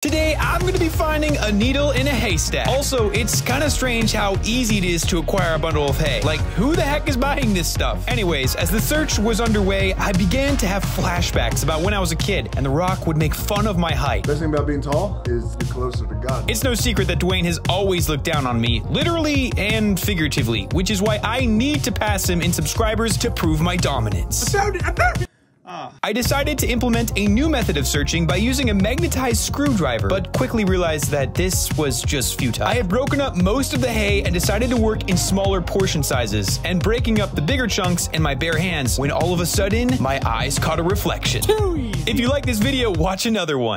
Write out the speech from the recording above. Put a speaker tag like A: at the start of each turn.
A: Today, I'm going to be finding a needle in a haystack. Also, it's kind of strange how easy it is to acquire a bundle of hay. Like, who the heck is buying this stuff? Anyways, as the search was underway, I began to have flashbacks about when I was a kid, and The Rock would make fun of my height.
B: Best thing about being tall is you're closer to God.
A: It's no secret that Dwayne has always looked down on me, literally and figuratively, which is why I need to pass him in subscribers to prove my dominance. Ah. I decided to implement a new method of searching by using a magnetized screwdriver, but quickly realized that this was just futile. I had broken up most of the hay and decided to work in smaller portion sizes, and breaking up the bigger chunks in my bare hands when all of a sudden, my eyes caught a reflection. If you like this video, watch another one.